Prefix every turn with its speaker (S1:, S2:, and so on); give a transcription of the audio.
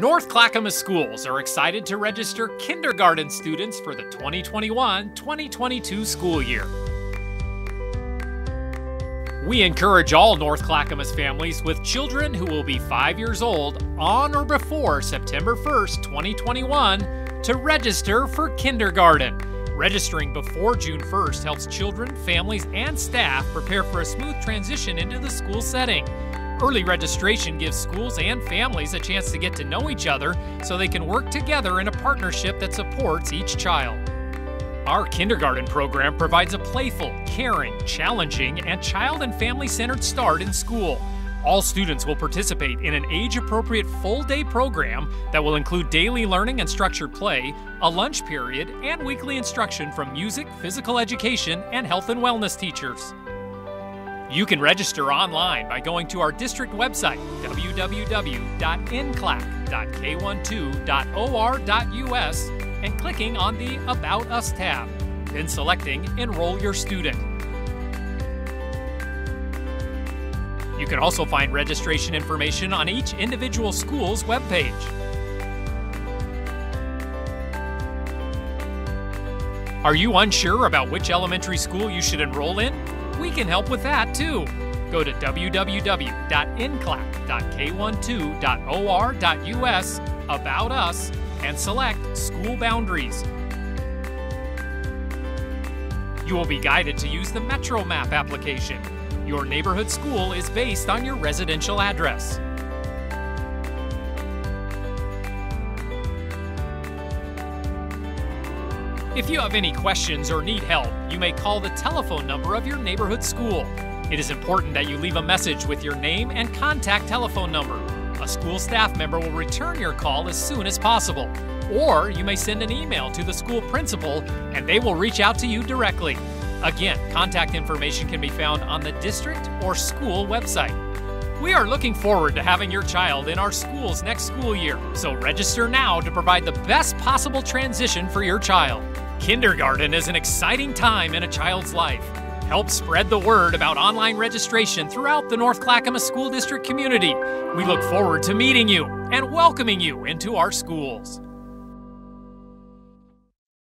S1: North Clackamas Schools are excited to register kindergarten students for the 2021 2022 school year. We encourage all North Clackamas families with children who will be five years old on or before September 1st, 2021, to register for kindergarten. Registering before June 1st helps children, families, and staff prepare for a smooth transition into the school setting. Early registration gives schools and families a chance to get to know each other so they can work together in a partnership that supports each child. Our kindergarten program provides a playful, caring, challenging, and child and family centered start in school. All students will participate in an age appropriate full day program that will include daily learning and structured play, a lunch period, and weekly instruction from music, physical education, and health and wellness teachers. You can register online by going to our district website, www.nclack.k12.or.us, and clicking on the About Us tab, then selecting Enroll Your Student. You can also find registration information on each individual school's webpage. Are you unsure about which elementary school you should enroll in? we can help with that too. Go to www.nclack.k12.or.us, About Us, and select School Boundaries. You will be guided to use the Metro Map application. Your neighborhood school is based on your residential address. If you have any questions or need help, you may call the telephone number of your neighborhood school. It is important that you leave a message with your name and contact telephone number. A school staff member will return your call as soon as possible. Or you may send an email to the school principal and they will reach out to you directly. Again, contact information can be found on the district or school website. We are looking forward to having your child in our schools next school year, so register now to provide the best possible transition for your child. Kindergarten is an exciting time in a child's life. Help spread the word about online registration throughout the North Clackamas School District community. We look forward to meeting you and welcoming you into our schools.